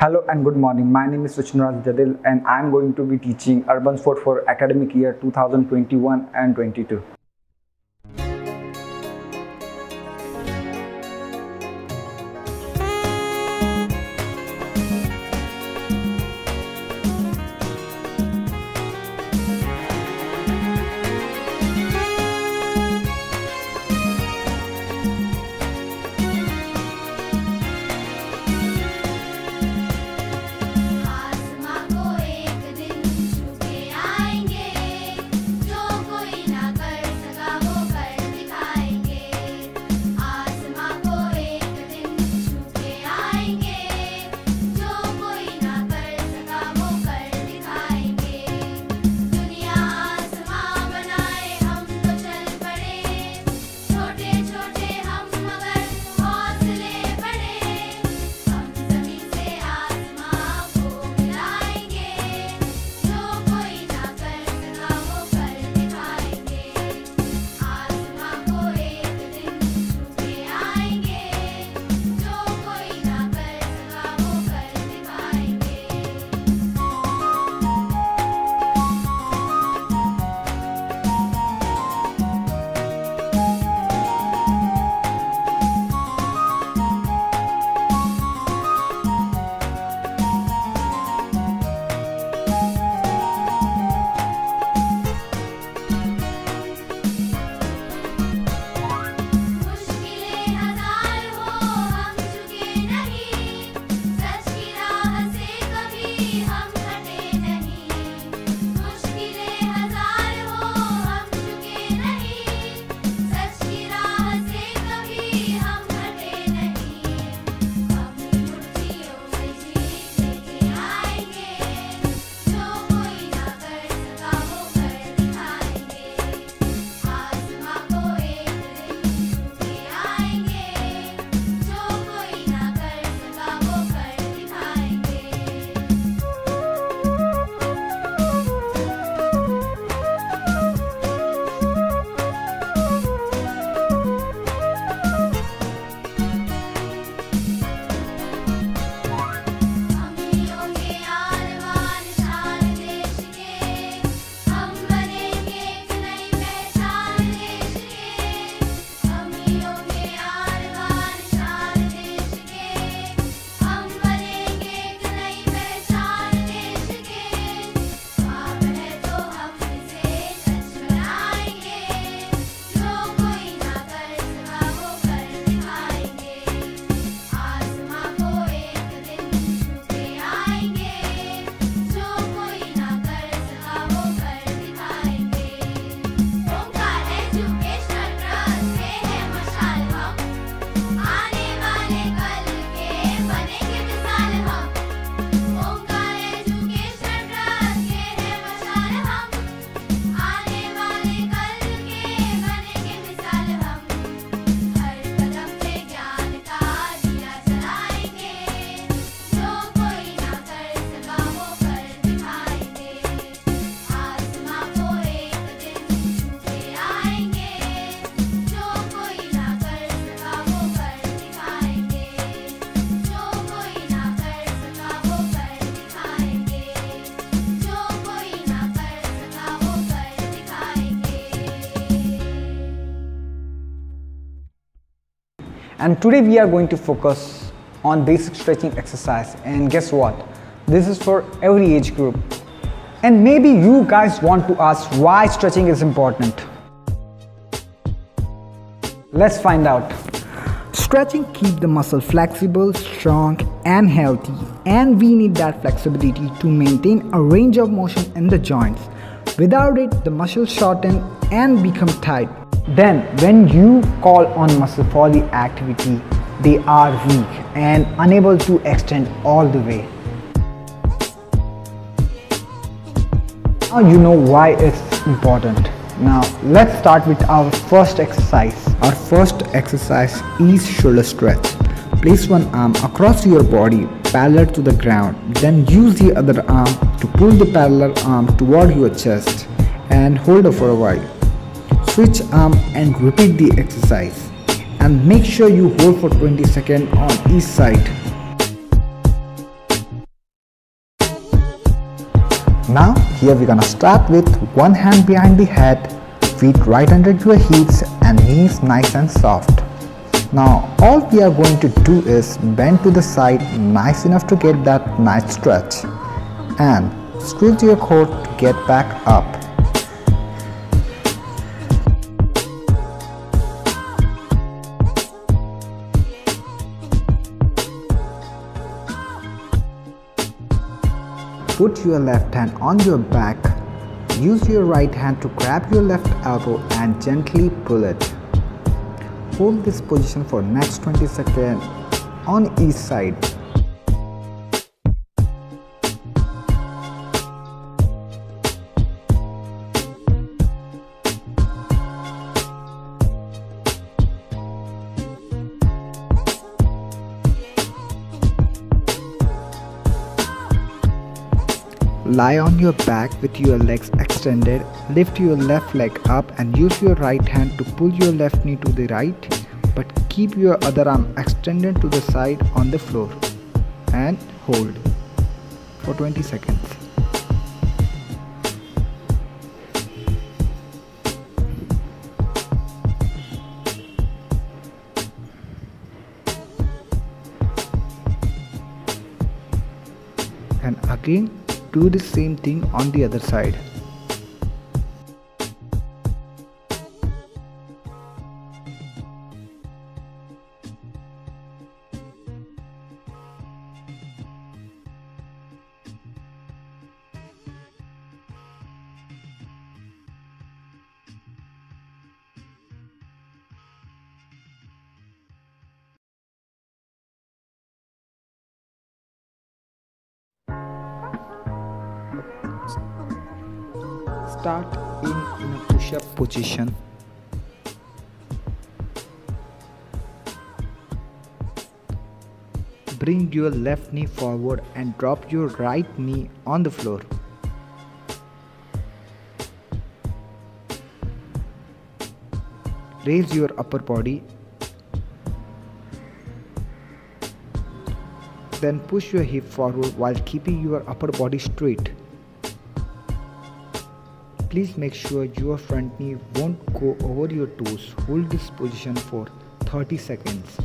Hello and good morning. My name is Vishnuraj Jadil and I am going to be teaching Urban Sport for academic year 2021 and 22. And today we are going to focus on basic stretching exercise and guess what? This is for every age group. And maybe you guys want to ask why stretching is important. Let's find out. Stretching keep the muscle flexible, strong and healthy and we need that flexibility to maintain a range of motion in the joints. Without it the muscles shorten and become tight. Then when you call on muscle for the activity they are weak and unable to extend all the way. Now you know why it's important. Now let's start with our first exercise. Our first exercise is shoulder stretch. Place one arm across your body parallel to the ground. Then use the other arm to pull the parallel arm toward your chest and hold it for a while. Switch arm and repeat the exercise. And make sure you hold for 20 seconds on each side. Now here we're gonna start with one hand behind the head, feet right under your hips and knees nice and soft. Now all we are going to do is bend to the side nice enough to get that nice stretch and squeeze your core to get back up. Put your left hand on your back. Use your right hand to grab your left elbow and gently pull it. Hold this position for next 20 seconds on each side. Lie on your back with your legs extended. Lift your left leg up and use your right hand to pull your left knee to the right, but keep your other arm extended to the side on the floor and hold for 20 seconds. And again do the same thing on the other side. Start in, in a push-up position. Bring your left knee forward and drop your right knee on the floor. Raise your upper body. Then push your hip forward while keeping your upper body straight. Please make sure your front knee won't go over your toes. Hold this position for 30 seconds.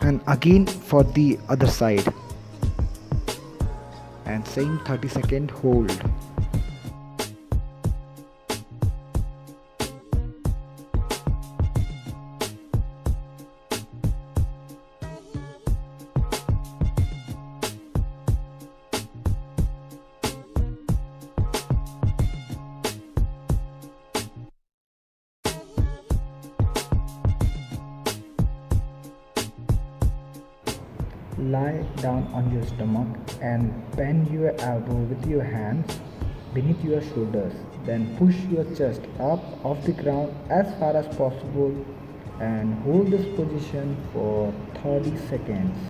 And again for the other side. And same 30 second hold. Lie down on your stomach and bend your elbow with your hands beneath your shoulders. Then push your chest up off the ground as far as possible and hold this position for 30 seconds.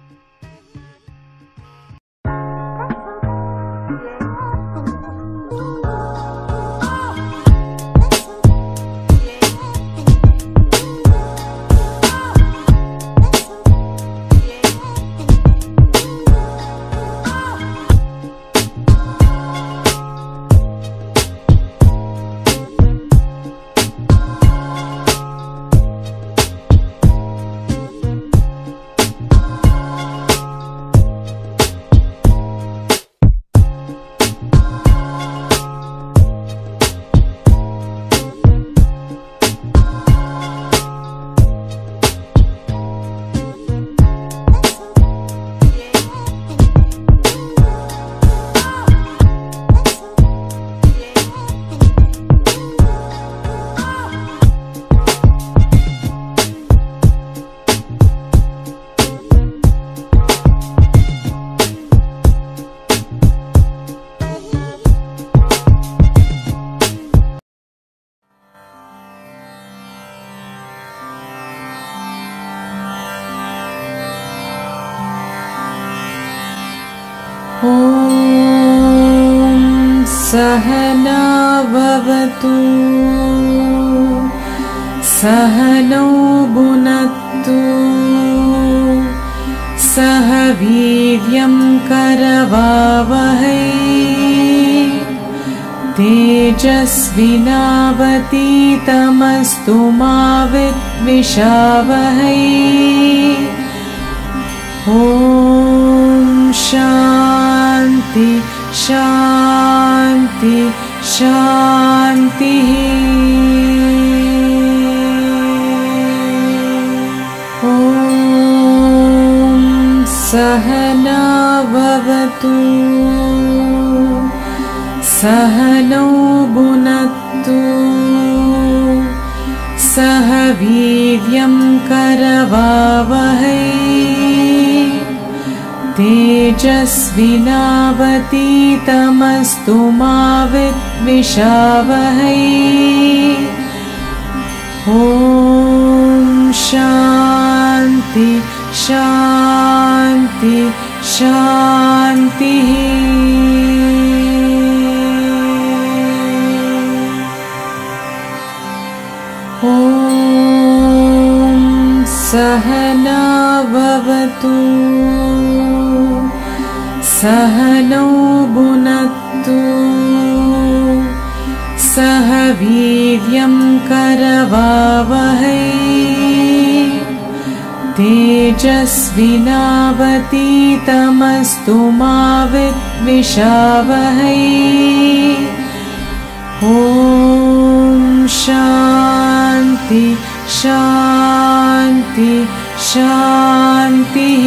सहनौ भुनक्तु सह वीर्यं करवावहै। तेजस्विनावतीतमस्तु मा विद्विषावहै। ॐ शान्ति शान्ति शान्तिः सहना भवतु सहनौ भुनक्तु सह वीर्यं करवावहै। तेजस्विनावतीतमस्तु मा विद्विषावहै। ॐ शान्ति शान्ति शान्तिः। ॐ सहना भवतु। सहनौ तेजस्विनावतीतमस्तु मा विद्विषावहै। ॐ शान्ति शान्ति शान्तिः